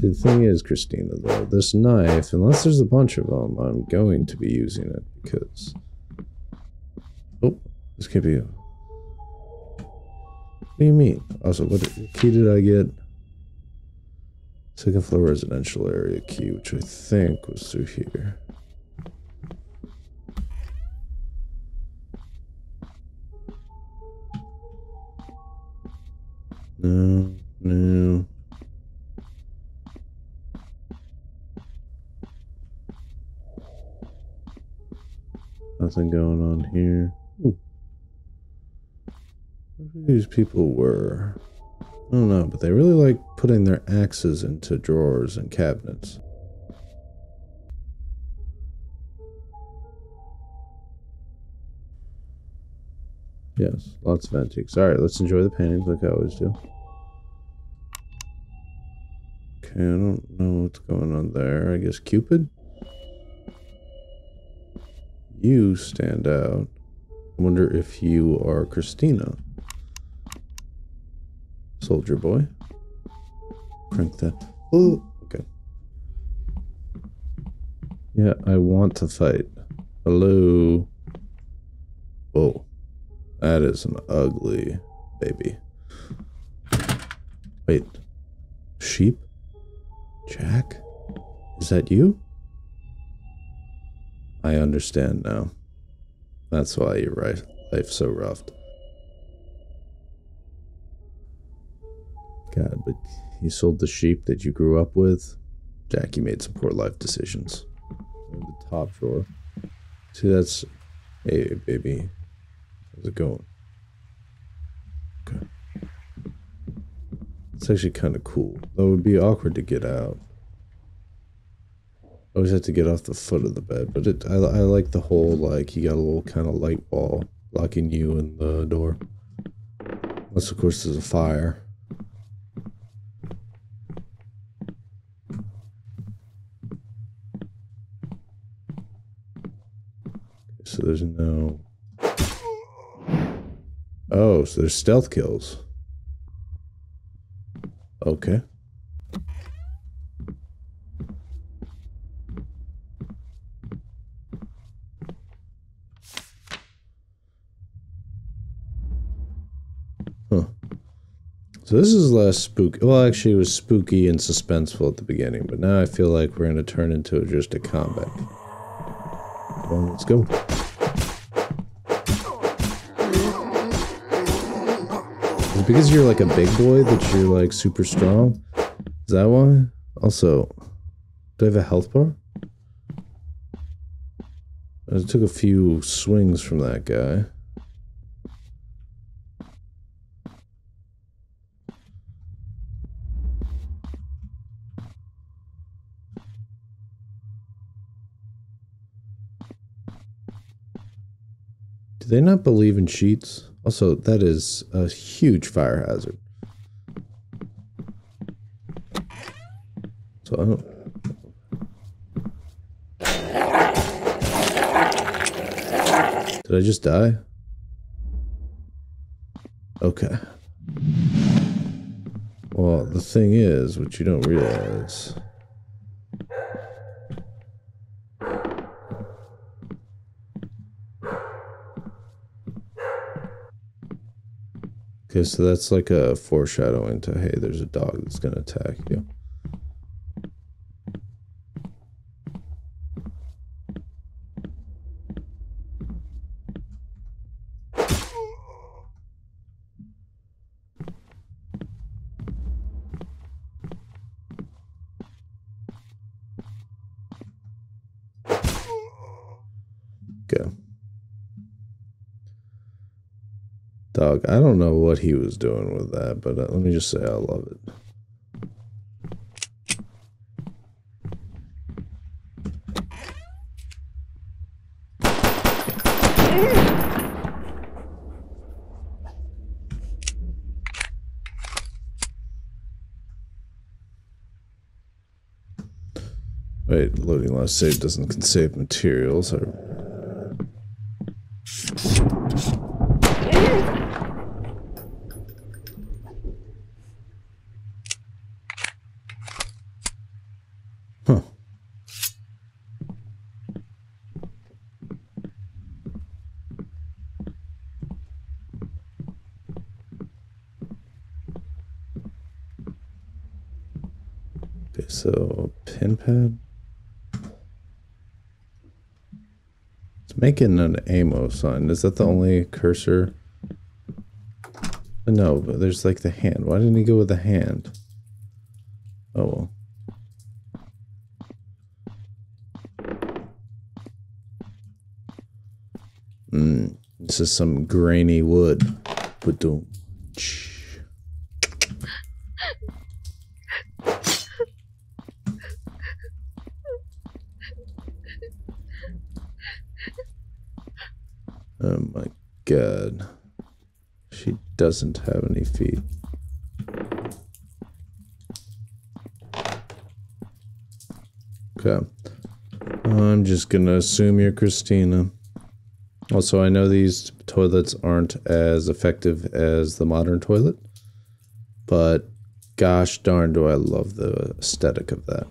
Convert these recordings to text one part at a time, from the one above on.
The thing is, Christina, though, this knife, unless there's a bunch of them, I'm going to be using it because... Oh, this could be... What do you mean? Also, what key did I get? Second floor residential area key, which I think was through here. No, no. Nothing going on here. Ooh. these people were? I don't know, but they really like putting their axes into drawers and cabinets. Yes, lots of antiques. Alright, let's enjoy the paintings like I always do. Okay, I don't know what's going on there. I guess Cupid? You stand out. I wonder if you are Christina. Soldier boy. Crank that. Oh, okay. Yeah, I want to fight. Hello. Oh. That is an ugly baby. Wait. Sheep? Jack? Is that you? I understand now. That's why your right life's so rough. God, but you sold the sheep that you grew up with. Jackie made some poor life decisions. In the top drawer. See, that's... Hey, baby. How's it going? Okay. It's actually kind of cool. Though it would be awkward to get out. Always have to get off the foot of the bed, but it, I, I like the whole, like, you got a little kind of light wall blocking you in the door. Unless, of course, there's a fire. So there's no Oh, so there's stealth kills. Okay. So this is less spooky. Well, actually, it was spooky and suspenseful at the beginning, but now I feel like we're going to turn into just a combat. Well, let's go. because you're like a big boy that you're like super strong? Is that why? Also, do I have a health bar? I took a few swings from that guy. They not believe in sheets? Also, that is a huge fire hazard. So I don't... Did I just die? Okay. Well, the thing is, what you don't realize... Okay, so that's like a foreshadowing to, hey, there's a dog that's going to attack you. Dog, I don't know what he was doing with that, but uh, let me just say I love it. Wait, loading last save doesn't save materials. I Okay, so pin pad. Making an ammo sign. Is that the only cursor? No, but there's like the hand. Why didn't he go with the hand? Oh well. Mm, this is some grainy wood. Ba-doom. Oh my god. She doesn't have any feet. Okay. I'm just gonna assume you're Christina. Also, I know these toilets aren't as effective as the modern toilet, but gosh darn do I love the aesthetic of that.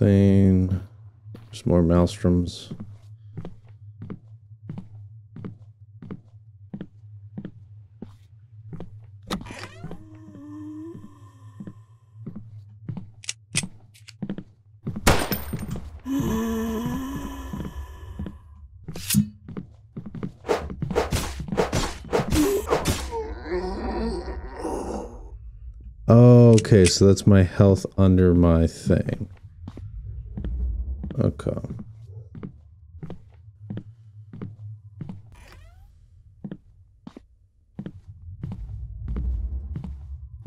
Nothing. Just more maelstroms. Okay, so that's my health under my thing. Okay.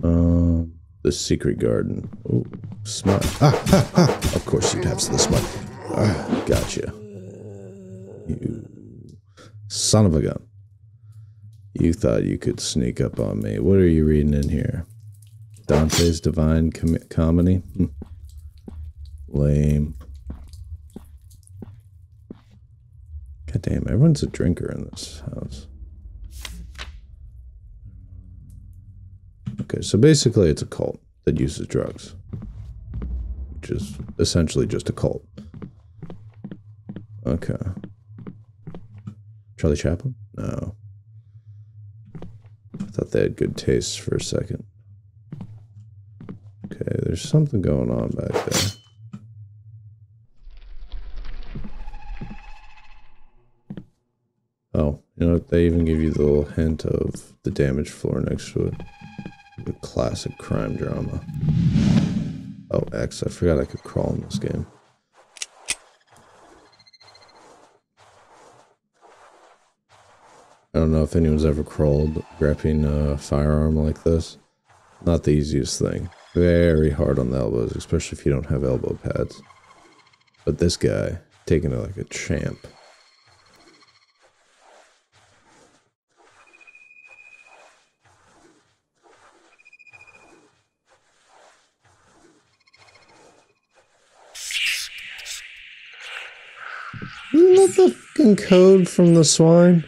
Um, the secret garden. Oh, smut. Ah. Of course you'd have the smut. Ah, gotcha. You son of a gun. You thought you could sneak up on me. What are you reading in here? Dante's Divine Com Comedy? Hmm. Lame. God damn, everyone's a drinker in this house. Okay, so basically it's a cult that uses drugs. Which is essentially just a cult. Okay. Charlie Chaplin? No. I thought they had good tastes for a second. Okay, there's something going on back there. Oh, you know? They even give you the little hint of the damaged floor next to it. The classic crime drama. Oh, X. I forgot I could crawl in this game. I don't know if anyone's ever crawled grabbing a firearm like this. Not the easiest thing. Very hard on the elbows, especially if you don't have elbow pads. But this guy, taking it like a champ. The fucking code from the swine?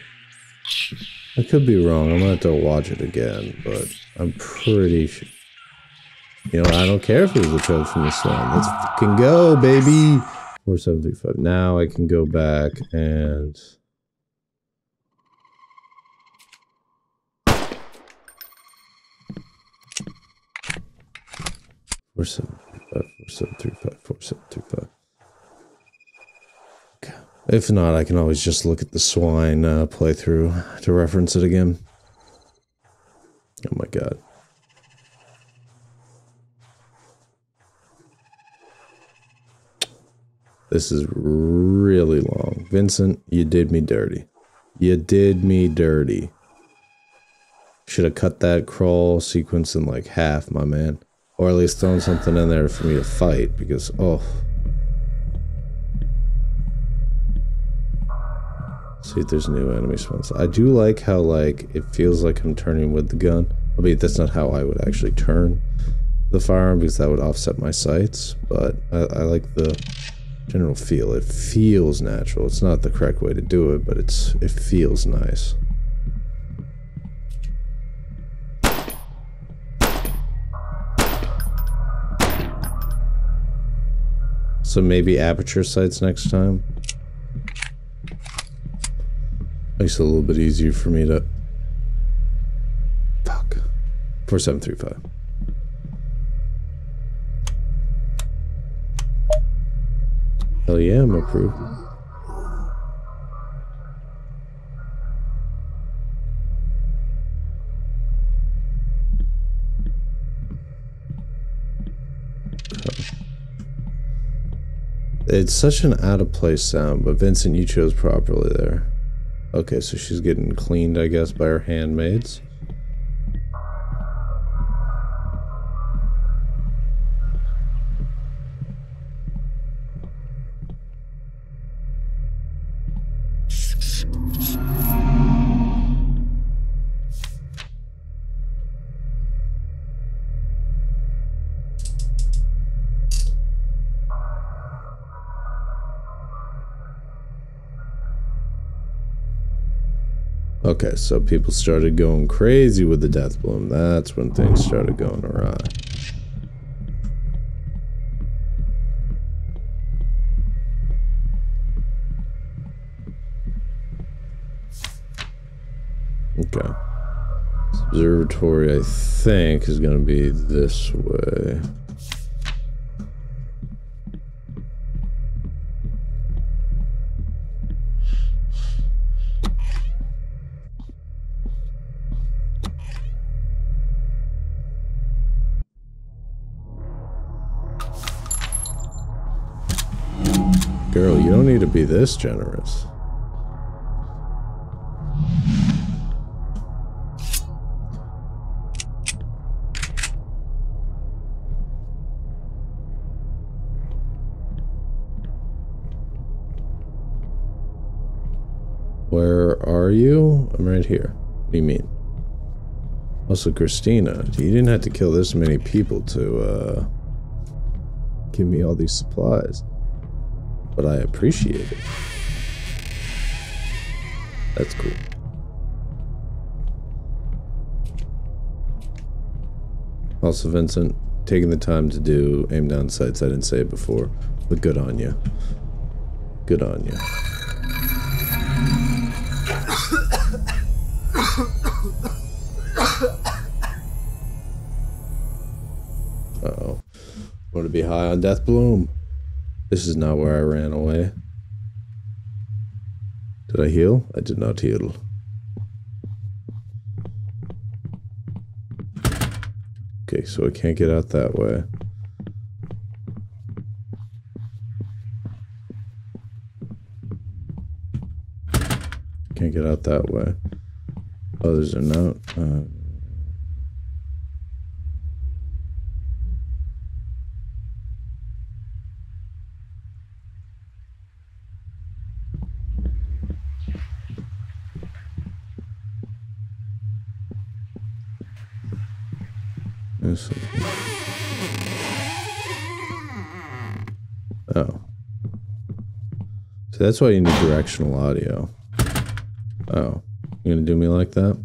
I could be wrong. I'm gonna have to watch it again, but I'm pretty sure. You know, I don't care if it was a code from the swine. Let's fucking go, baby. Four seven three five. Now I can go back and. Four seven three five. Four seven three five. Four seven three five. If not, I can always just look at the swine uh, playthrough to reference it again. Oh my god. This is really long. Vincent, you did me dirty. You did me dirty. Should have cut that crawl sequence in like half, my man. Or at least thrown something in there for me to fight, because, oh... See if there's new enemy spawns. I do like how, like, it feels like I'm turning with the gun. I mean, that's not how I would actually turn the firearm because that would offset my sights, but I, I like the general feel. It feels natural. It's not the correct way to do it, but it's it feels nice. So maybe aperture sights next time? Makes it a little bit easier for me to... Fuck. 4735. Hell yeah, I'm approved. It's such an out of place sound, but Vincent, you chose properly there. Okay, so she's getting cleaned, I guess, by her handmaids. Okay, so people started going crazy with the death bloom. That's when things started going awry. Okay. Observatory, I think, is going to be this way. This generous. Where are you? I'm right here. What do you mean? Also, Christina, you didn't have to kill this many people to, uh, give me all these supplies but I appreciate it. That's cool. Also, Vincent, taking the time to do aim down sights, I didn't say it before, but good on you. Good on you. Uh-oh. Want to be high on Deathbloom? This is not where I ran away. Did I heal? I did not heal. Okay, so I can't get out that way. Can't get out that way. Oh, there's a note. Uh, Oh. So that's why you need directional audio. Oh. You gonna do me like that?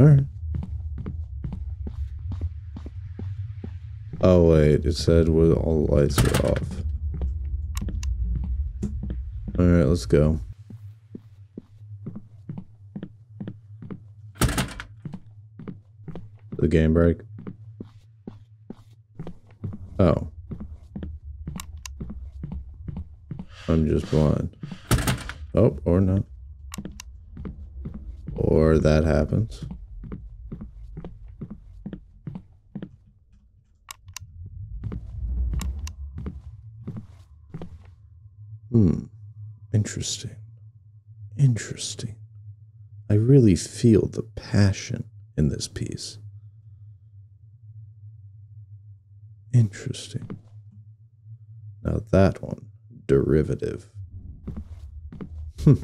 Alright. Oh wait, it said with all the lights are off. Alright, let's go. The game break. Oh. Just blind. Oh, or not. Or that happens. Hmm. Interesting. Interesting. I really feel the passion in this piece. Interesting. Now that one, derivative. Hmm.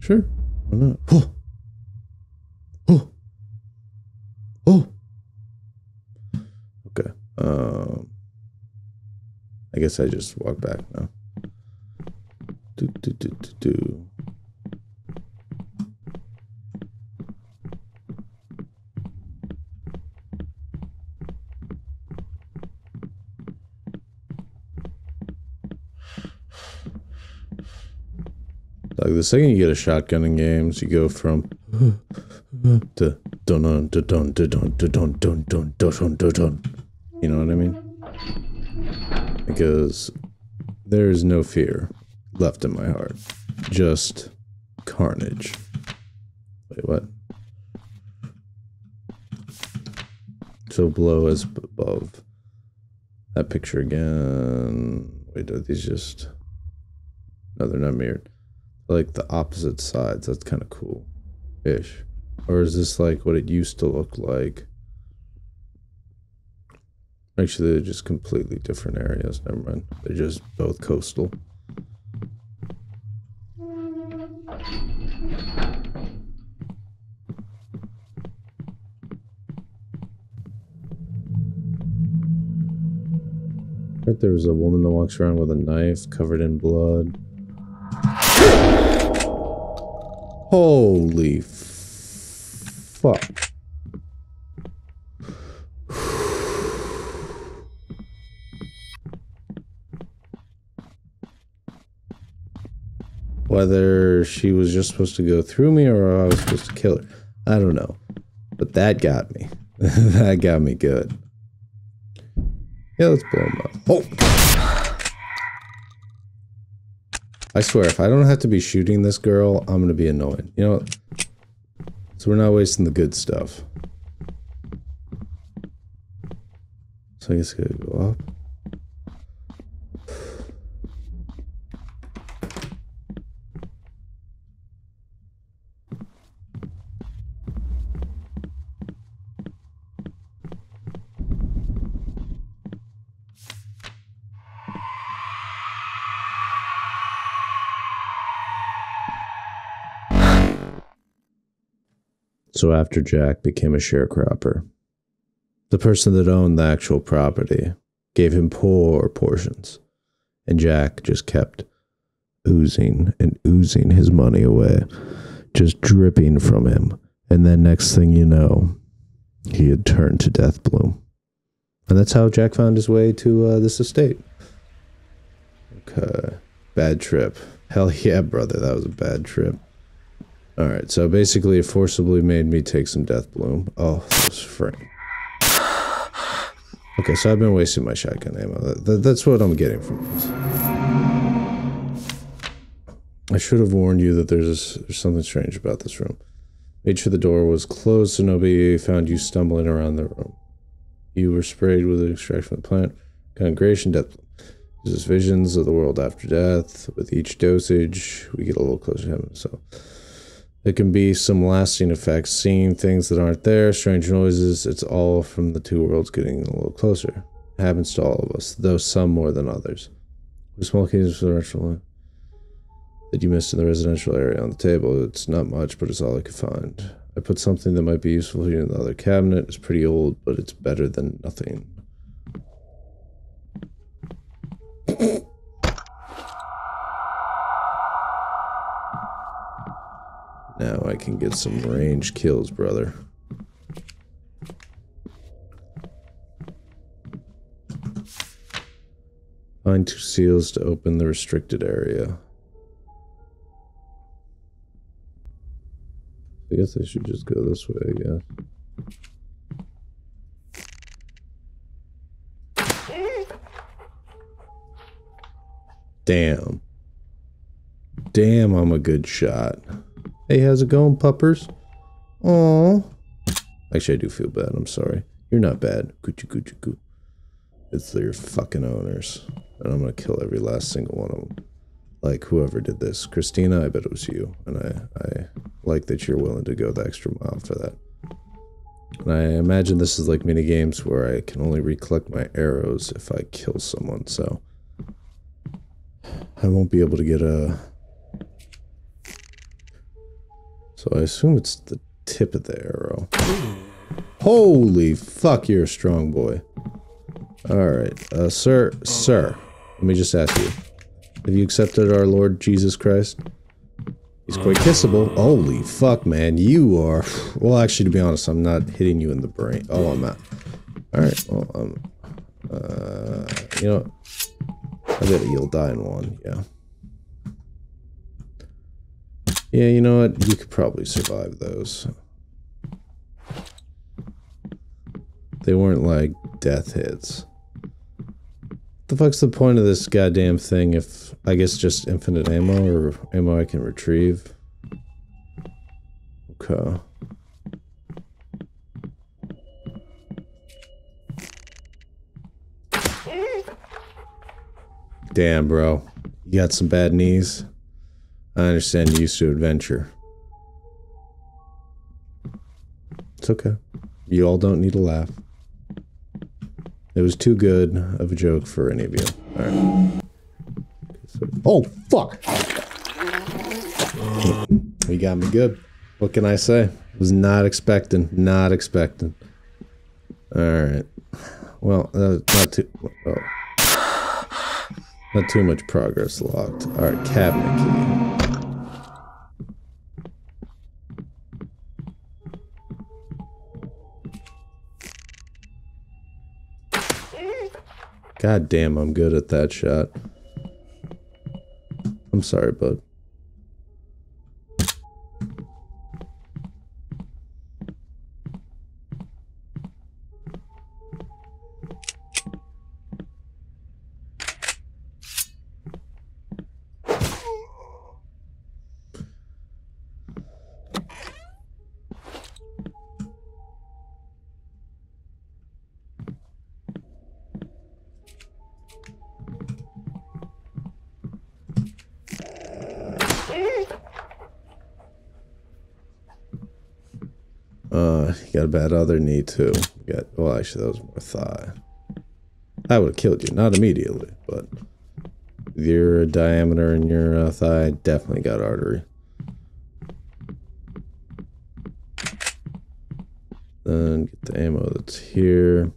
Sure. Why not? Oh. Oh. Oh. Okay. Um I guess I just walk back now. Do, do, do, do. Like the second you get a shotgun in games, you go from to dun dun dun dun dun dun dun dun dun dun dun. You know what I mean? Because there is no fear left in my heart, just carnage. Wait, what? So below as above. That picture again. Wait, are these just? No, they're not mirrored like the opposite sides. That's kind of cool ish. Or is this like what it used to look like? Actually, they're just completely different areas. Never mind. They're just both coastal. Right there was a woman that walks around with a knife covered in blood. Holy fuck. Whether she was just supposed to go through me or I was supposed to kill her. I don't know. But that got me. that got me good. Yeah, let's blow him up. Oh! I swear, if I don't have to be shooting this girl, I'm gonna be annoyed. You know, so we're not wasting the good stuff. So I guess I gotta go up. So after Jack became a sharecropper, the person that owned the actual property gave him poor portions, and Jack just kept oozing and oozing his money away, just dripping from him. And then next thing you know, he had turned to Deathbloom. And that's how Jack found his way to uh, this estate. Okay. Bad trip. Hell yeah, brother. That was a bad trip. Alright, so basically it forcibly made me take some Deathbloom. Oh, this frame. Okay, so I've been wasting my shotgun ammo. That, that, that's what I'm getting from this. I should have warned you that there's, there's something strange about this room. Made sure the door was closed so nobody found you stumbling around the room. You were sprayed with an extraction from the plant. Congregation Deathbloom. Uses visions of the world after death. With each dosage, we get a little closer to heaven. So there can be some lasting effects, seeing things that aren't there, strange noises. It's all from the two worlds getting a little closer. It happens to all of us, though some more than others. The small cases for the restaurant that you missed in the residential area on the table. It's not much, but it's all I could find. I put something that might be useful here in the other cabinet. It's pretty old, but it's better than nothing. Now I can get some range kills, brother. Find two seals to open the restricted area. I guess I should just go this way, I guess. Damn. Damn, I'm a good shot. Hey, how's it going, puppers? Aww. Actually, I do feel bad. I'm sorry. You're not bad. Coochie coochie coo. It's their fucking owners. And I'm gonna kill every last single one of them. Like, whoever did this. Christina, I bet it was you. And I, I like that you're willing to go the extra mile for that. And I imagine this is like mini games where I can only recollect my arrows if I kill someone, so... I won't be able to get a... So I assume it's the tip of the arrow. Holy fuck, you're a strong boy. Alright, uh, sir, sir, let me just ask you. Have you accepted our Lord Jesus Christ? He's quite kissable. Holy fuck, man. You are... Well, actually, to be honest, I'm not hitting you in the brain. Oh, I'm not. Alright, well, um... Uh... You know... I bet you'll die in one, yeah. Yeah, you know what? You could probably survive those. They weren't like death hits. The fuck's the point of this goddamn thing if I guess just infinite ammo or ammo I can retrieve? Okay. Damn, bro. You got some bad knees? I understand you're used to adventure. It's okay. You all don't need to laugh. It was too good of a joke for any of you. Alright. Oh, fuck! You got me good. What can I say? Was not expecting. Not expecting. Alright. Well, uh, not too... Oh. Not too much progress locked. Alright, cabinet key. God damn, I'm good at that shot. I'm sorry, bud. Bad other knee too. You got well, actually, that was more thigh. I would have killed you, not immediately, but your diameter in your uh, thigh definitely got artery. Then get the ammo that's here.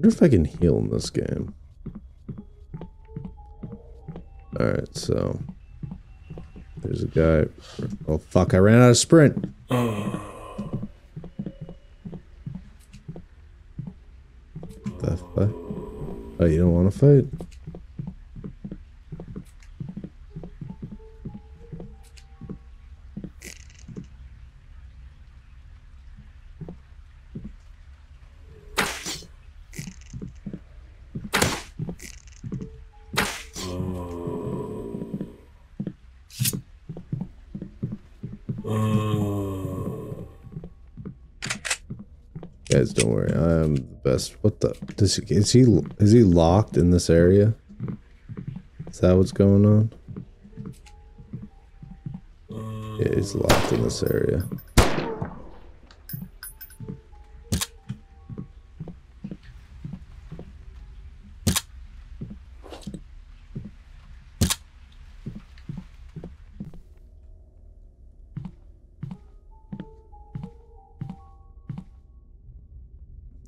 wonder if I can heal in this game. Alright, so there's a guy. Oh fuck! I ran out of sprint. the fuck? Oh, you don't want to fight? Guys, don't worry. I am the best. What the? Does he, is he is he locked in this area? Is that what's going on? Yeah, he's locked in this area.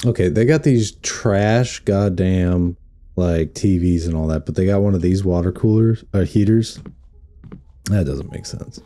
Okay, they got these trash goddamn like TVs and all that, but they got one of these water coolers or uh, heaters. That doesn't make sense.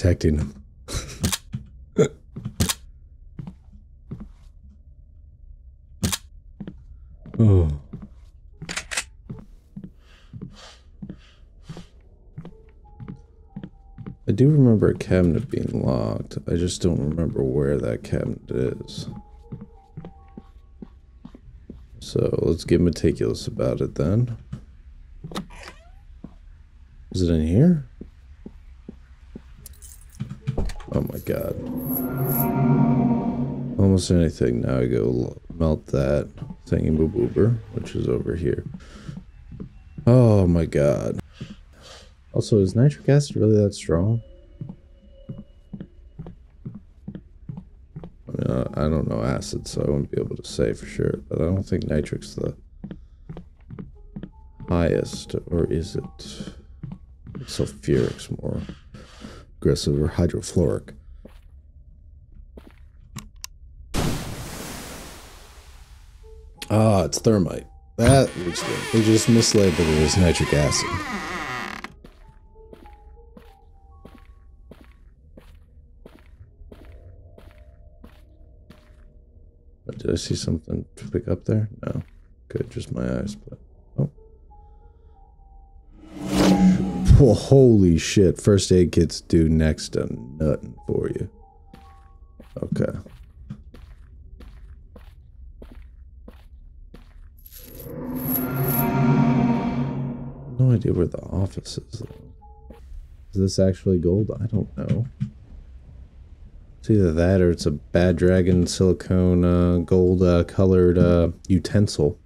Protecting him. oh. I do remember a cabinet being locked. I just don't remember where that cabinet is. So let's get meticulous about it then. Is it in here? Anything. Now I go melt that thingy boo boober, which is over here. Oh my god. Also, is nitric acid really that strong? I mean, I, I don't know acid, so I wouldn't be able to say for sure, but I don't think nitric's the highest, or is it? Sulfuric's more aggressive, or hydrofluoric. Ah, it's thermite. That looks good. They just mislabeled it as nitric acid. Did I see something to pick up there? No. Good, just my eyes, but oh. Well, holy shit. First aid kits do next to nothing for you. Okay. No idea where the office is. Is this actually gold? I don't know. It's either that or it's a bad dragon silicone uh, gold uh, colored uh, utensil.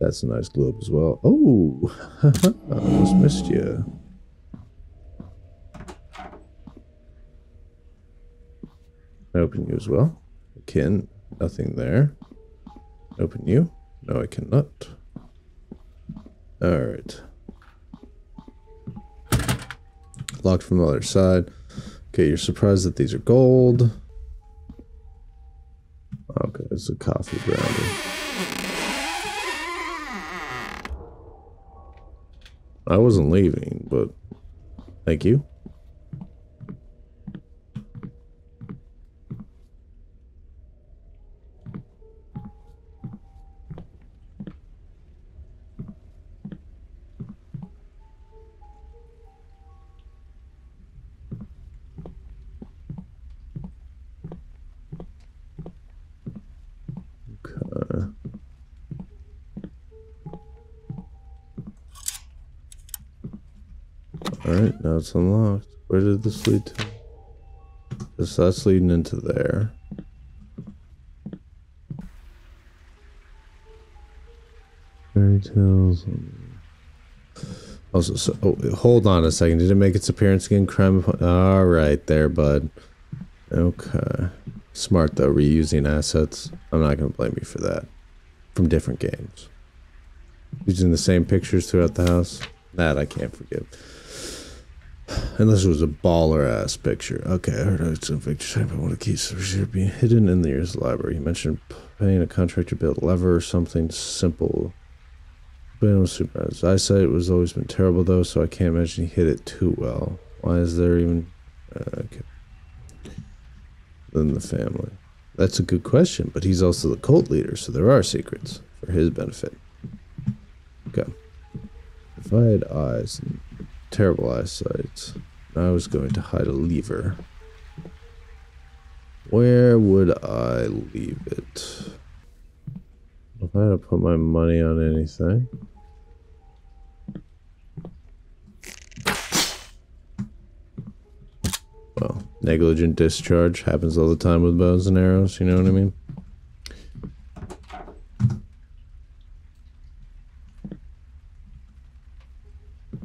That's a nice globe as well. Oh, I almost missed you. Open you as well. I can. Nothing there. Open you. No, I cannot. Alright. Locked from the other side. Okay, you're surprised that these are gold. Okay, it's a coffee grinder. I wasn't leaving, but thank you. Alright, now it's unlocked. Where did this lead to? This that's leading into there. Fairy tales. Also, so, oh, hold on a second. Did it make its appearance again? Crime. All right, there, bud. Okay. Smart though, reusing assets. I'm not gonna blame you for that. From different games. Using the same pictures throughout the house. That I can't forgive. Unless it was a baller ass picture. Okay, I heard it's a picture type. I want to keep should be hidden in the year's library. You mentioned paying a contractor to build a lever or something simple. But no supervised. Eyesight was always been terrible though, so I can't imagine he hit it too well. Why is there even uh, okay. Then the family. That's a good question, but he's also the cult leader, so there are secrets for his benefit. Okay. If I had eyes and terrible eyesight. I was going to hide a lever. Where would I leave it? If I had to put my money on anything. Well, negligent discharge happens all the time with bows and arrows, you know what I mean?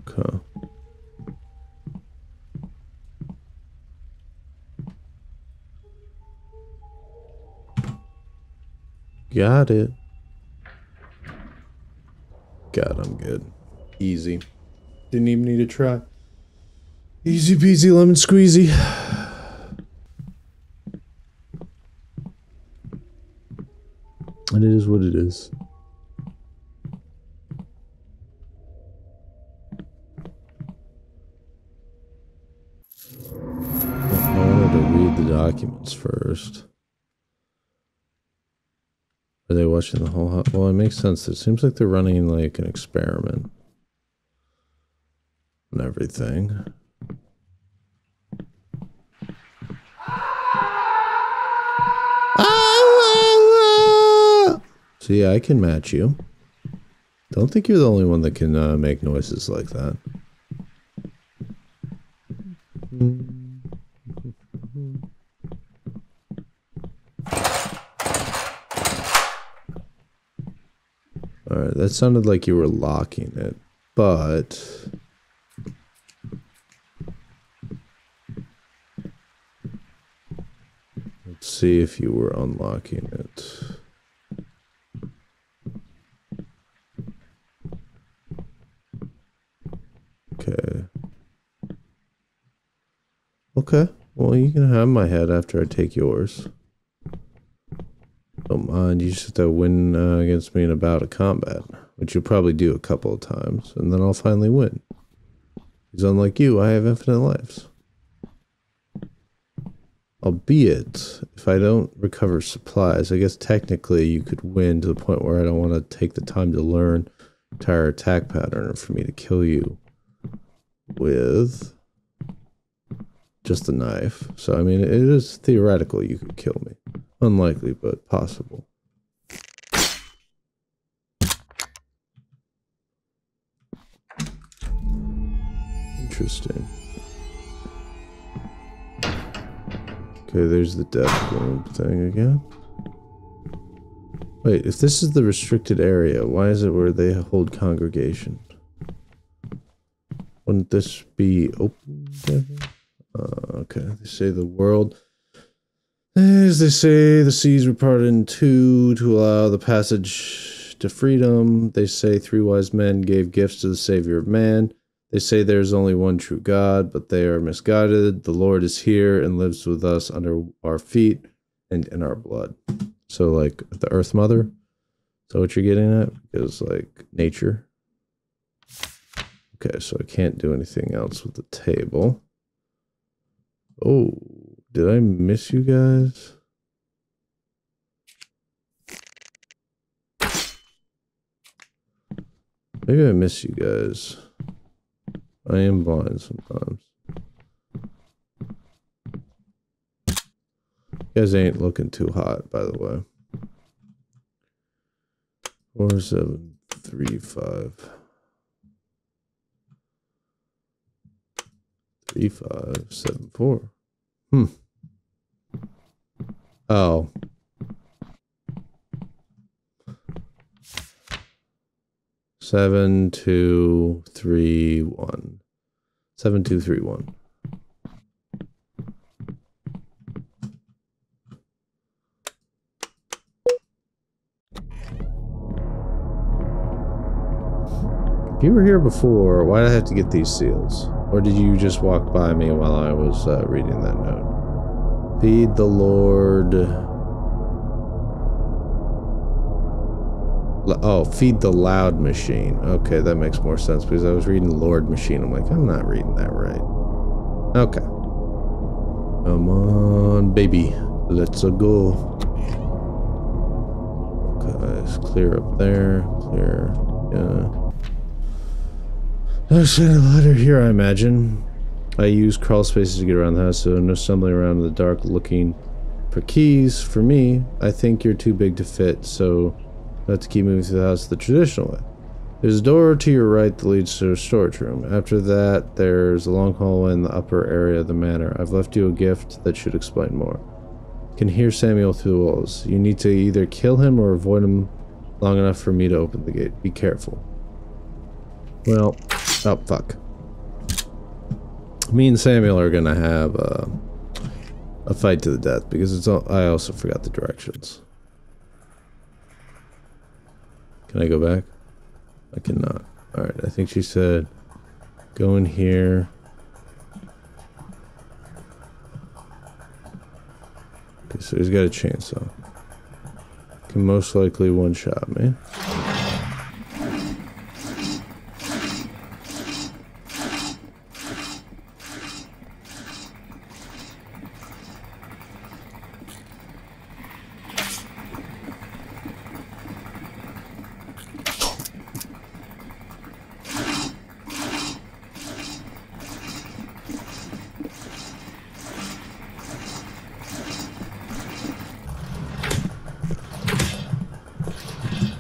Okay. Got it. God, I'm good. Easy. Didn't even need to try. Easy peasy lemon squeezy. And it is what it is. I wanted to read the documents first. Are they watching the whole? Well, it makes sense. It seems like they're running like an experiment and everything. See, I can match you. Don't think you're the only one that can uh, make noises like that. That sounded like you were locking it. but let's see if you were unlocking it. Okay. Okay. Well, you can have my head after I take yours. Don't mind. You just have to win uh, against me in a bout of combat, which you'll probably do a couple of times, and then I'll finally win. Because unlike you, I have infinite lives. Albeit, if I don't recover supplies, I guess technically you could win to the point where I don't want to take the time to learn entire attack pattern for me to kill you with just a knife. So, I mean, it is theoretical you could kill me. Unlikely, but possible. Interesting. Okay, there's the death room thing again. Wait, if this is the restricted area, why is it where they hold congregation? Wouldn't this be open? Uh, okay, they say the world. As they say, the seas were parted in two to allow the passage to freedom. They say three wise men gave gifts to the Savior of man. They say there is only one true God, but they are misguided. The Lord is here and lives with us under our feet and in our blood. So, like the Earth Mother. Is that what you're getting at? Because, like, nature. Okay, so I can't do anything else with the table. Oh, did I miss you guys? Maybe I miss you guys. I am blind sometimes. You guys ain't looking too hot, by the way. Four, seven, three, five. Three, five, seven, four. Hmm. Oh. Seven, two, three, one. Seven, two, three, one. If you were here before, why did I have to get these seals? Or did you just walk by me while I was uh, reading that note? Feed the Lord. Oh, feed the loud machine. Okay, that makes more sense because I was reading Lord machine. I'm like, I'm not reading that right. Okay. Come on, baby. Let's go. Okay, it's clear up there. Clear. Yeah. I'll a ladder here, I imagine. I use crawl spaces to get around the house, so no stumbling around in the dark looking for keys. For me, I think you're too big to fit, so I have to keep moving through the house the traditional way. There's a door to your right that leads to a storage room. After that, there's a long hallway in the upper area of the manor. I've left you a gift that should explain more. You can hear Samuel through the walls. You need to either kill him or avoid him long enough for me to open the gate. Be careful. Well, Oh, fuck. Me and Samuel are gonna have uh, a fight to the death because it's all, I also forgot the directions. Can I go back? I cannot. Alright, I think she said go in here. Okay, so he's got a chainsaw. Can most likely one shot me.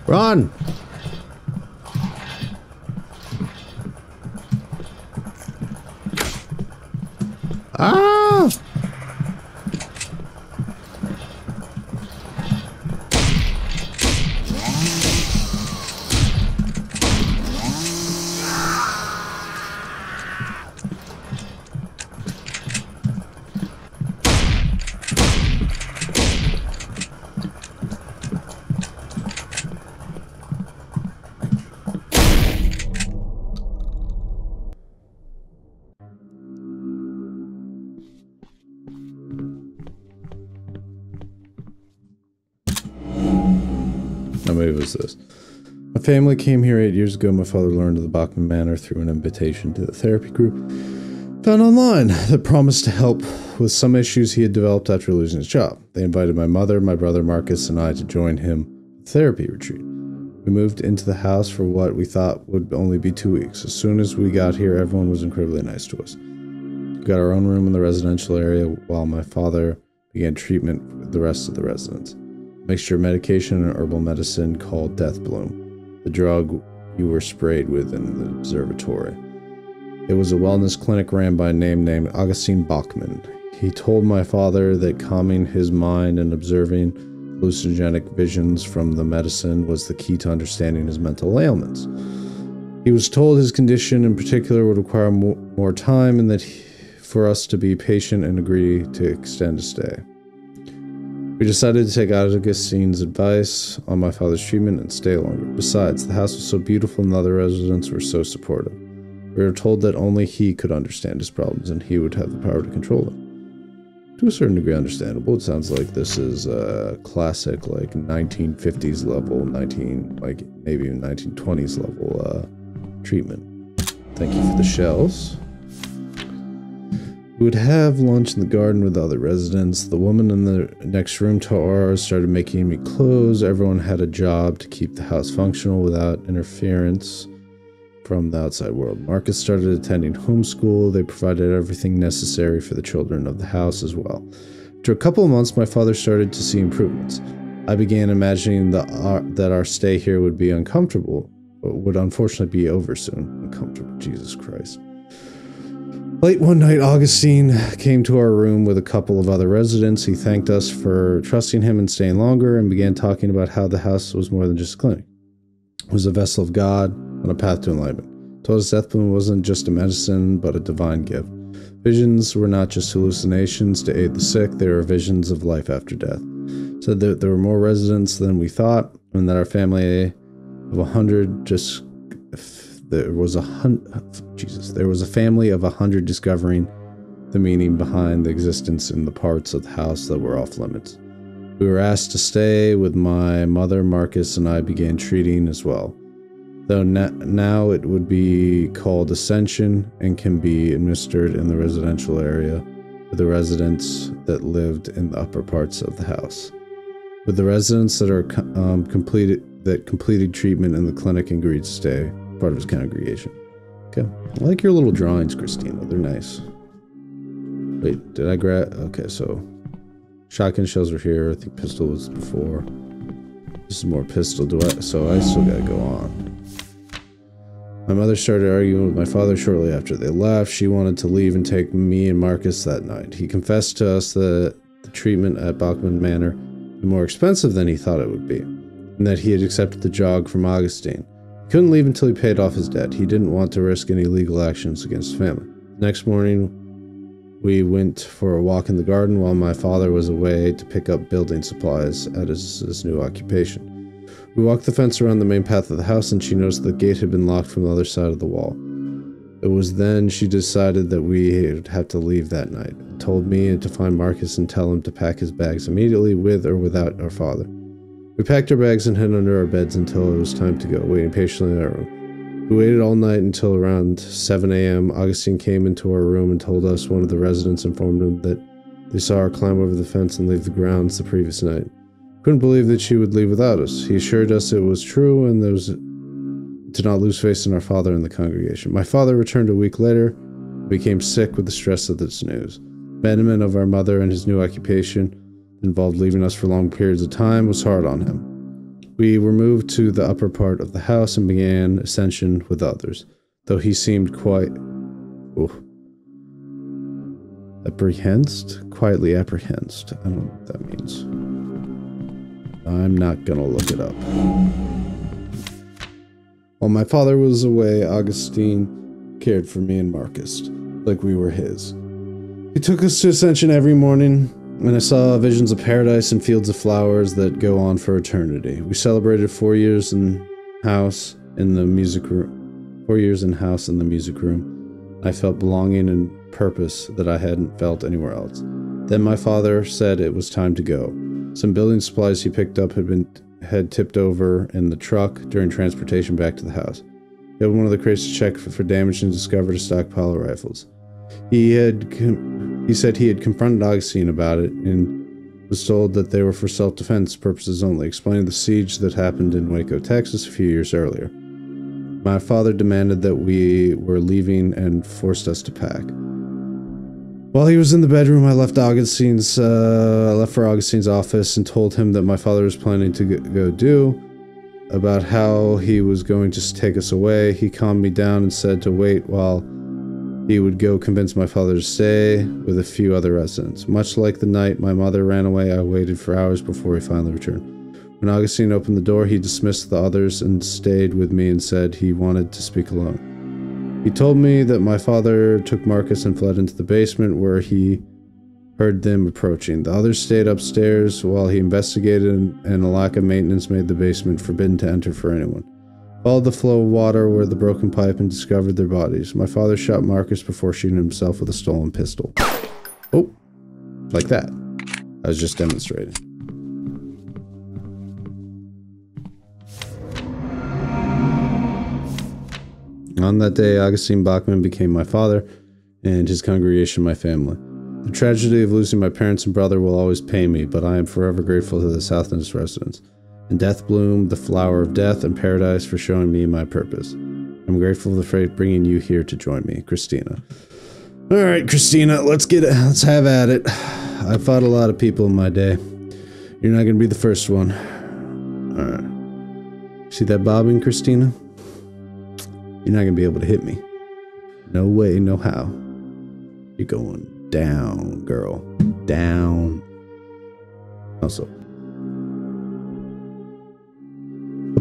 Run! Family came here eight years ago. My father learned of the Bachman Manor through an invitation to the therapy group found online that promised to help with some issues he had developed after losing his job. They invited my mother, my brother Marcus, and I to join him therapy retreat. We moved into the house for what we thought would only be two weeks. As soon as we got here, everyone was incredibly nice to us. We got our own room in the residential area while my father began treatment with the rest of the residents. Mixture of medication and herbal medicine called Deathbloom, the drug you were sprayed with in the observatory. It was a wellness clinic ran by a name named Augustine Bachman. He told my father that calming his mind and observing hallucinogenic visions from the medicine was the key to understanding his mental ailments. He was told his condition in particular would require more, time and that he, for us to be patient and agree to extend a stay. We decided to take Augustine's advice on my father's treatment and stay longer. Besides, the house was so beautiful and the other residents were so supportive. We were told that only he could understand his problems and he would have the power to control them. To a certain degree, understandable. It sounds like this is a classic, like 1950s level, 19, like maybe 1920s level uh, treatment. Thank you for the shells. We would have lunch in the garden with the other residents. The woman in the next room to ours started making me clothes. Everyone had a job to keep the house functional without interference from the outside world. Marcus started attending homeschool. They provided everything necessary for the children of the house as well. After a couple of months, my father started to see improvements. I began imagining the, uh, that our stay here would be uncomfortable, but would unfortunately be over soon. Uncomfortable, Jesus Christ. Late one night, Augustine came to our room with a couple of other residents. He thanked us for trusting him and staying longer and began talking about how the house was more than just a clinic. It was a vessel of God, on a path to enlightenment. Told us Deathbloom wasn't just a medicine, but a divine gift. Visions were not just hallucinations to aid the sick, they were visions of life after death. Said that there were more residents than we thought, and that our family of a hundred just there was a hundred Jesus, there was a family of a hundred discovering the meaning behind the existence in the parts of the house that were off limits. We were asked to stay with my mother, Marcus, and I began treating as well though now it would be called Ascension and can be administered in the residential area for the residents that lived in the upper parts of the house. With the residents that are um, completed that completed treatment in the clinic and agreed to stay, part of his congregation. Okay, I like your little drawings, Christina. They're nice. Wait, did I grab? Okay, so shotgun shells are here. I think pistol was before. This is more pistol. Do I? So I still gotta go on. My mother started arguing with my father shortly after they left. She wanted to leave and take me and Marcus that night. He confessed to us that the treatment at Bachman Manor was more expensive than he thought it would be, and that he had accepted the jog from Augustine. He couldn't leave until he paid off his debt. He didn't want to risk any legal actions against family. Next morning, we went for a walk in the garden while my father was away to pick up building supplies at his, his new occupation. We walked the fence around the main path of the house and she noticed the gate had been locked from the other side of the wall. It was then she decided that we would have to leave that night. Told me to find Marcus and tell him to pack his bags immediately with or without our father. We packed our bags and hid under our beds until it was time to go, waiting patiently in our room. We waited all night until around 7 a.m. Augustine came into our room and told us one of the residents informed him that they saw her climb over the fence and leave the grounds the previous night. Couldn't believe that she would leave without us. He assured us it was true and there was to not lose faith in our father and the congregation. My father returned a week later, became sick with the stress of this news. Abandonment of our mother and his new occupation involved leaving us for long periods of time was hard on him. We were moved to the upper part of the house and began ascension with others, though he seemed quite oh, apprehensed, quietly apprehensed. I don't know what that means. I'm not gonna look it up. While my father was away, Augustine cared for me and Marcus, like we were his. He took us to Ascension every morning, and I saw visions of paradise and fields of flowers that go on for eternity. We celebrated four years in house in the music room. Four years in house in the music room. I felt belonging and purpose that I hadn't felt anywhere else. Then my father said it was time to go. Some building supplies he picked up had been had tipped over in the truck during transportation back to the house. He opened one of the crates to check for, for damage and discovered a stockpile of rifles. He had he said he had confronted Augustine about it and was told that they were for self-defense purposes only, explaining the siege that happened in Waco, Texas a few years earlier. My father demanded that we were leaving and forced us to pack. While he was in the bedroom, I left Augustine's uh, I left for Augustine's office and told him that my father was planning to go do about how he was going to take us away. He calmed me down and said to wait while he would go convince my father to stay with a few other residents. Much like the night my mother ran away, I waited for hours before he finally returned. When Augustine opened the door, he dismissed the others and stayed with me and said he wanted to speak alone. He told me that my father took Marcus and fled into the basement where he heard them approaching. The others stayed upstairs while he investigated, and a lack of maintenance made the basement forbidden to enter for anyone. Followed the flow of water where the broken pipe and discovered their bodies. My father shot Marcus before shooting himself with a stolen pistol. Oh, like that. I was just demonstrating. On that day, Augustine Bachman became my father, and his congregation my family. The tragedy of losing my parents and brother will always pain me, but I am forever grateful to the Southlands residents, and Deathbloom, the flower of death and paradise, for showing me my purpose. I'm grateful for bringing you here to join me, Christina. All right, Christina, let's get it. Let's have at it. I fought a lot of people in my day. You're not gonna be the first one. All right. See that bobbing, Christina? You're not gonna be able to hit me. No way, no how. You're going down, girl. Down. Also,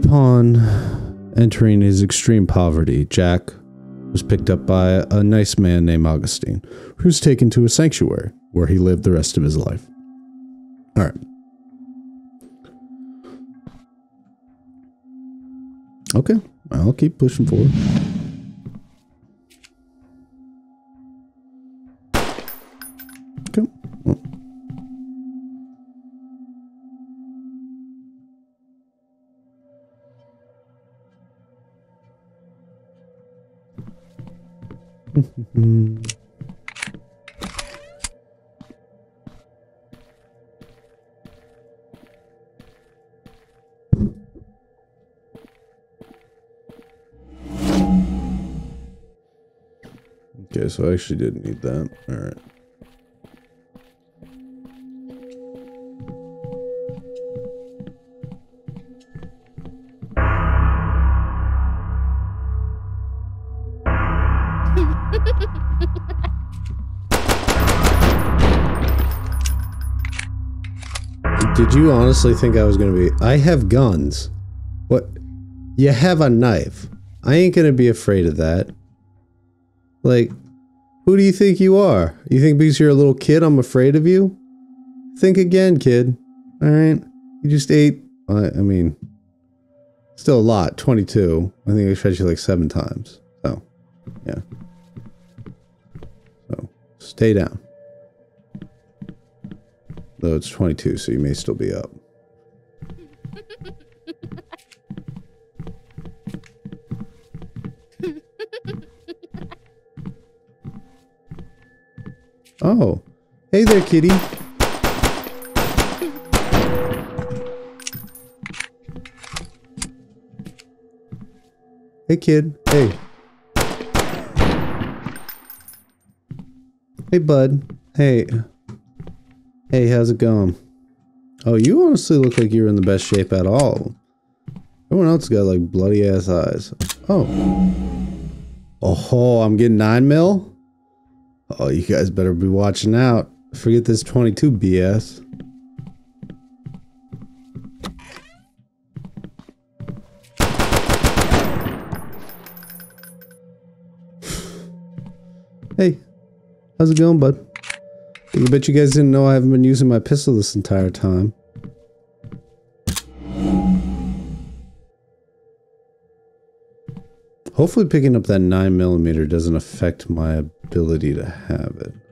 upon entering his extreme poverty, Jack was picked up by a nice man named Augustine, who was taken to a sanctuary where he lived the rest of his life. All right. Okay, I'll keep pushing forward. Okay, so I actually didn't need that. Alright. Did you honestly think I was gonna be- I have guns. What? You have a knife. I ain't gonna be afraid of that. Like, who do you think you are? You think because you're a little kid I'm afraid of you? Think again, kid. Alright? You just ate- I, I mean, still a lot. 22. I think I fed you like seven times. So, yeah. So, stay down. Though it's 22, so you may still be up. oh. Hey there, kitty. Hey, kid. Hey. Hey, bud. Hey. Hey, how's it going? Oh, you honestly look like you're in the best shape at all. Everyone else got like bloody ass eyes. Oh. Oh, I'm getting 9 mil? Oh, you guys better be watching out. Forget this 22 BS. hey, how's it going, bud? I bet you guys didn't know I haven't been using my pistol this entire time. Hopefully picking up that 9mm doesn't affect my ability to have it.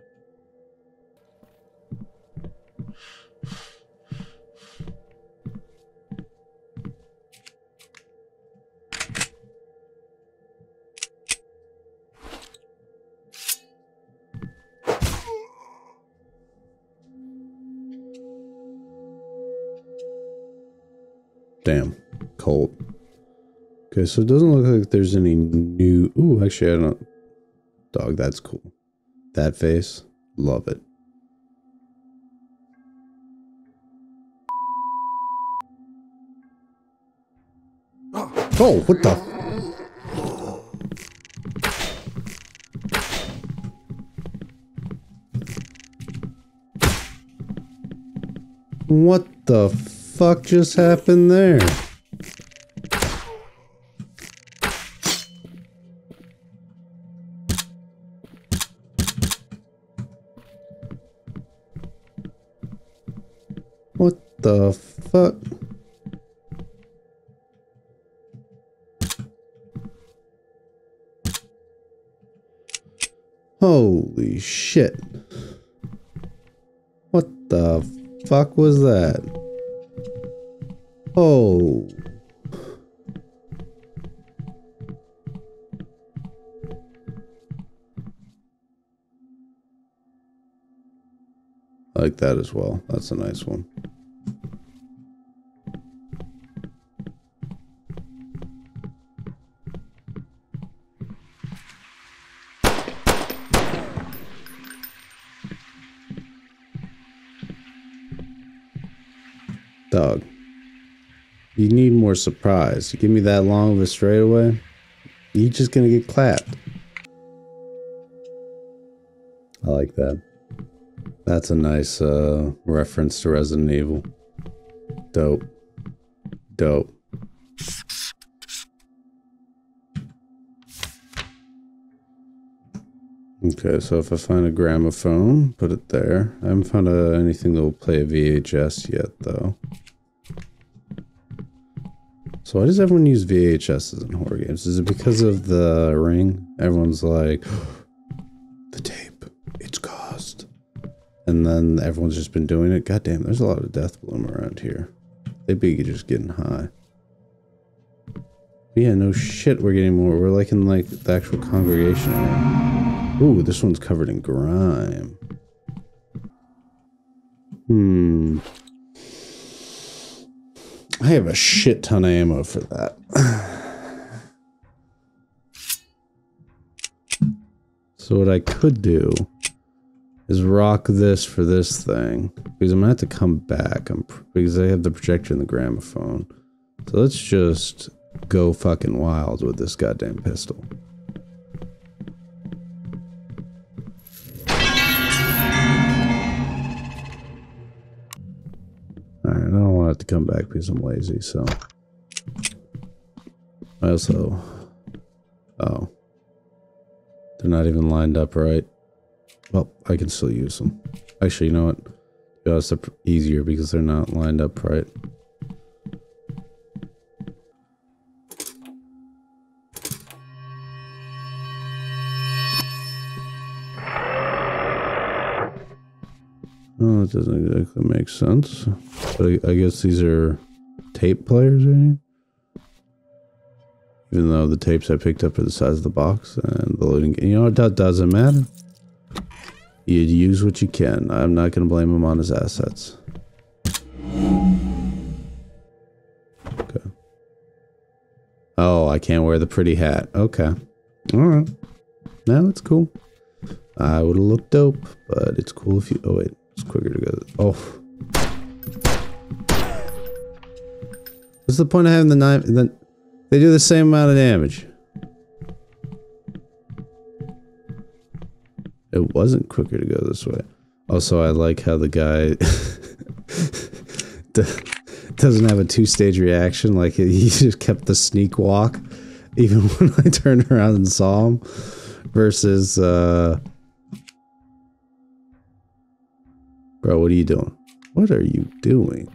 Damn. Cold. Okay, so it doesn't look like there's any new... Ooh, actually, I don't... Dog, that's cool. That face. Love it. Oh, what the... What the fuck just happened there? What the fuck? Holy shit. What the fuck was that? Oh. I like that as well. That's a nice one. More surprise. You give me that long of a straightaway, You're just gonna get clapped. I like that. That's a nice uh, reference to Resident Evil. Dope. Dope. Okay, so if I find a gramophone, put it there. I haven't found a, anything that will play a VHS yet, though. So why does everyone use VHSs in horror games? Is it because of the ring? Everyone's like, the tape, it's caused. And then everyone's just been doing it. God damn, there's a lot of Deathbloom around here. They be just getting high. But yeah, no shit, we're getting more. We're like in like the actual congregation area. Ooh, this one's covered in grime. Hmm. I have a shit ton of ammo for that. so what I could do is rock this for this thing because I'm gonna have to come back. I'm because I have the projector and the gramophone. So let's just go fucking wild with this goddamn pistol. Come back because I'm lazy, so. I also. Oh. They're not even lined up right. Well, I can still use them. Actually, you know what? Yeah, it's easier because they're not lined up right. Oh, it doesn't exactly make sense. But I guess these are tape players, right? Even though the tapes I picked up are the size of the box and the loading. You know, what that doesn't matter. You use what you can. I'm not going to blame him on his assets. Okay. Oh, I can't wear the pretty hat. Okay. Alright. Now it's cool. I would have looked dope, but it's cool if you... Oh, wait. It's quicker to go. Oh. What's the point of having the knife? Then they do the same amount of damage. It wasn't quicker to go this way. Also, I like how the guy doesn't have a two-stage reaction. Like he just kept the sneak walk, even when I turned around and saw him. Versus, uh, bro, what are you doing? What are you doing?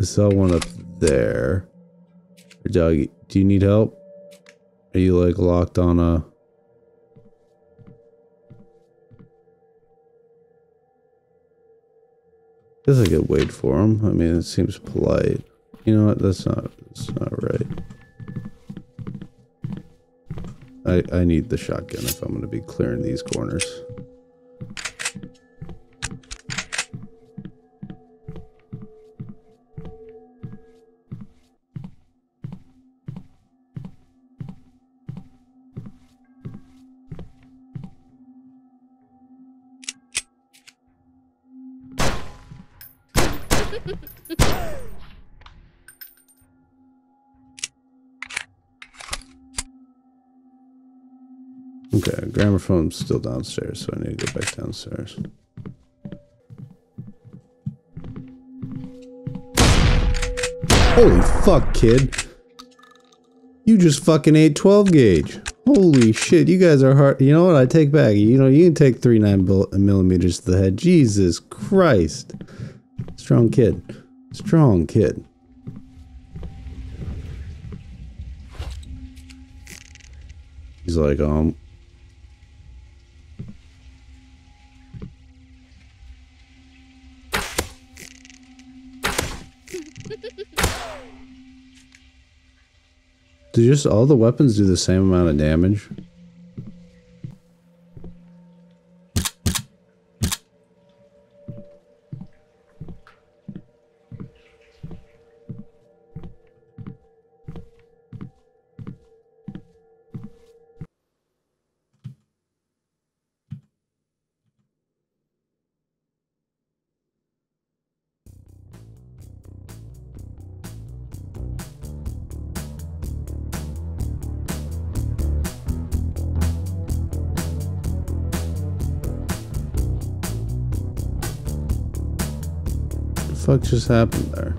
I saw one up there. Doggy, do you need help? Are you like locked on a... guess I could wait for him. I mean, it seems polite. You know what? That's not, that's not right. I, I need the shotgun if I'm going to be clearing these corners. Okay, gramophone's still downstairs, so I need to get back downstairs. Holy fuck, kid. You just fucking ate 12 gauge. Holy shit, you guys are hard. You know what? I take back. You know, you can take 3 9 millimeters to the head. Jesus Christ. Strong kid. Strong kid. He's like, um, Do just all the weapons do the same amount of damage? Fuck just happened there?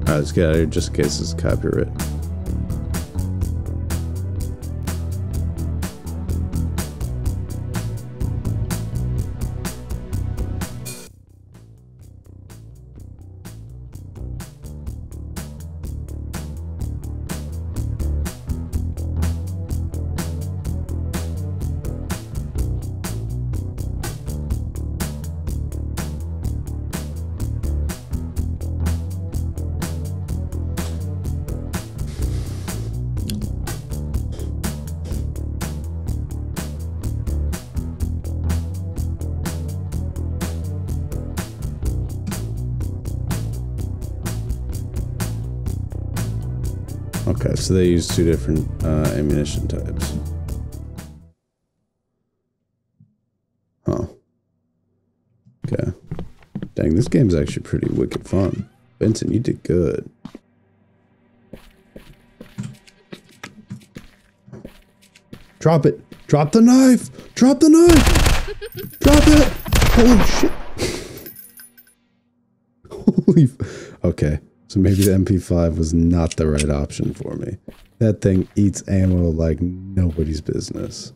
Alright, let's get out of here just in case it's copyright. So they use two different uh, ammunition types. Huh. Okay. Dang, this game's actually pretty wicked fun. Benson, you did good. Drop it. Drop the knife. Drop the knife. Drop it. Holy shit. Holy. Okay. So maybe the MP5 was not the right option for me. That thing eats ammo like nobody's business.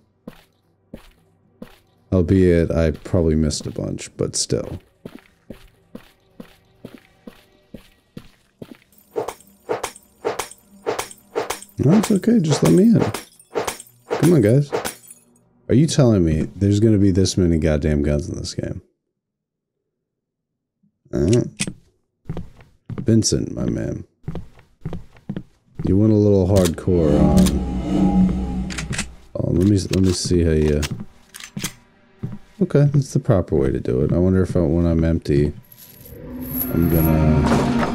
Albeit, I probably missed a bunch, but still. No, it's okay. Just let me in. Come on, guys. Are you telling me there's going to be this many goddamn guns in this game? Uh, Vincent, my man. You went a little hardcore on. Oh, let me let me see how you. Okay, that's the proper way to do it. I wonder if I, when I'm empty, I'm gonna.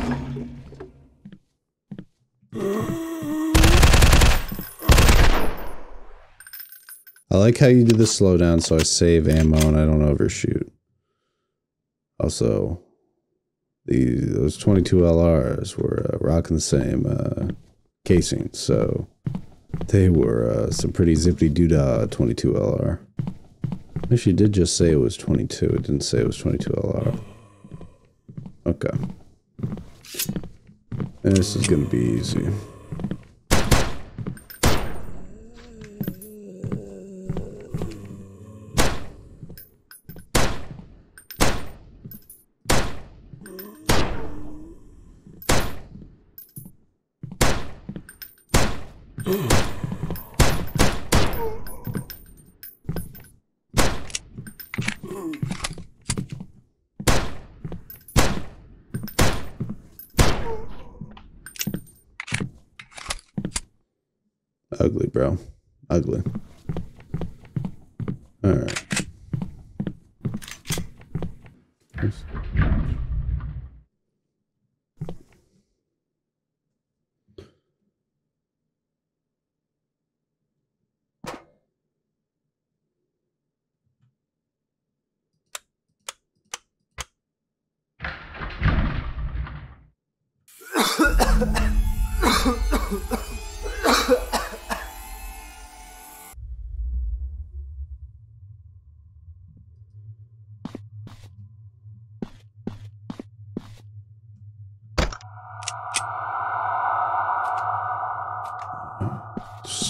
I like how you do the slowdown so I save ammo and I don't overshoot. Also, the those 22 LRs were uh, rocking the same uh, casing, so they were uh, some pretty zippity doodah 22 LR. Actually, did just say it was 22. It didn't say it was 22 LR. Okay. And this is gonna be easy.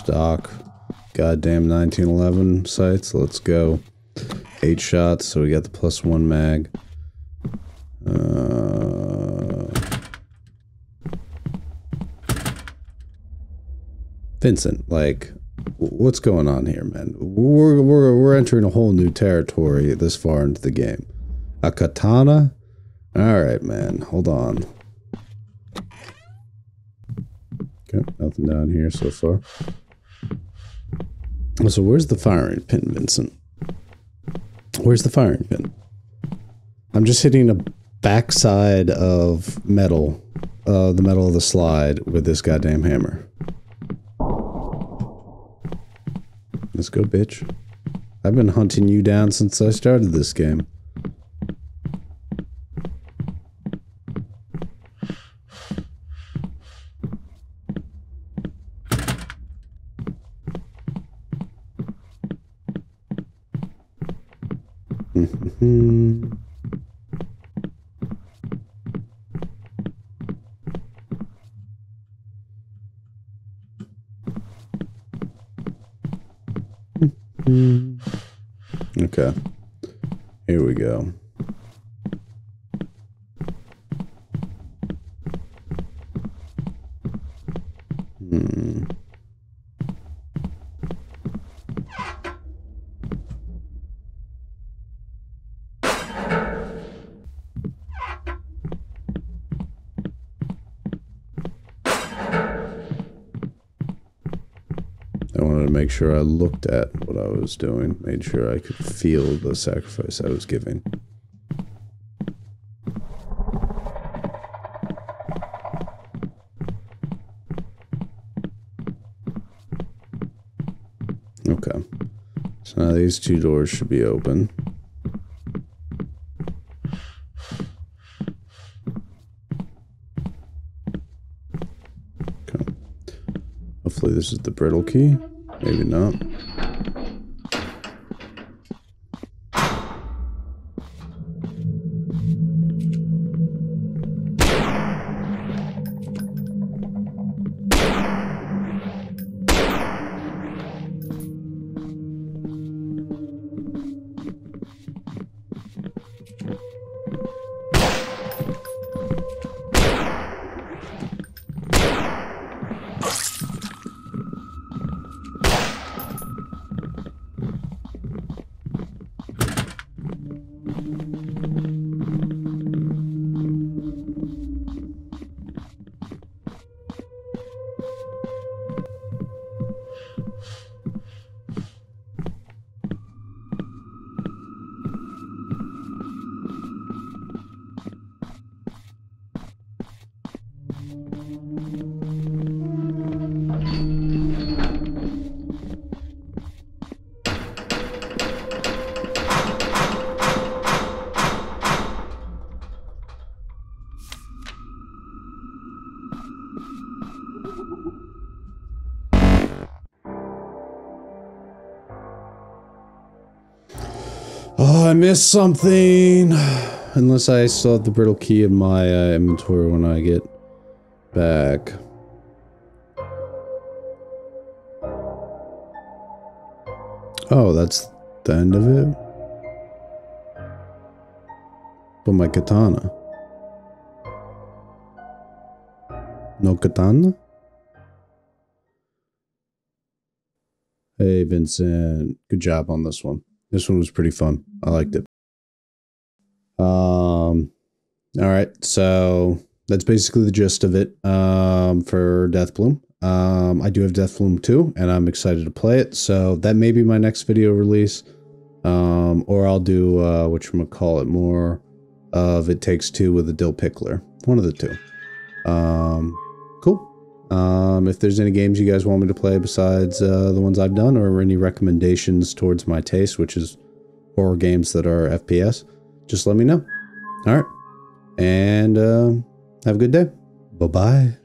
Stock. Goddamn 1911 sights. Let's go. Eight shots, so we got the plus one mag. Uh, Vincent, like, what's going on here, man? We're, we're, we're entering a whole new territory this far into the game. A katana? Alright, man. Hold on. Okay, nothing down here so far. So where's the firing pin, Vincent? Where's the firing pin? I'm just hitting a backside of metal, uh, the metal of the slide with this goddamn hammer. Let's go, bitch. I've been hunting you down since I started this game. Mm. Okay. Here we go. Hmm. I wanted to make sure I looked at what I was doing, made sure I could feel the sacrifice I was giving. Okay. So now these two doors should be open. Okay. Hopefully this is the brittle key. Maybe not. Missed something. Unless I still have the brittle key in my uh, inventory when I get back. Oh, that's the end of it? But my katana. No katana? Hey, Vincent. Good job on this one. This one was pretty fun. I liked it. Um, all right. So that's basically the gist of it um, for Deathbloom. Um, I do have Deathbloom 2, and I'm excited to play it. So that may be my next video release. Um, or I'll do, uh, what you call it, more of It Takes Two with a Dilpickler. One of the two. Um. Um, if there's any games you guys want me to play besides uh, the ones I've done, or any recommendations towards my taste, which is horror games that are FPS, just let me know. All right. And uh, have a good day. Bye bye.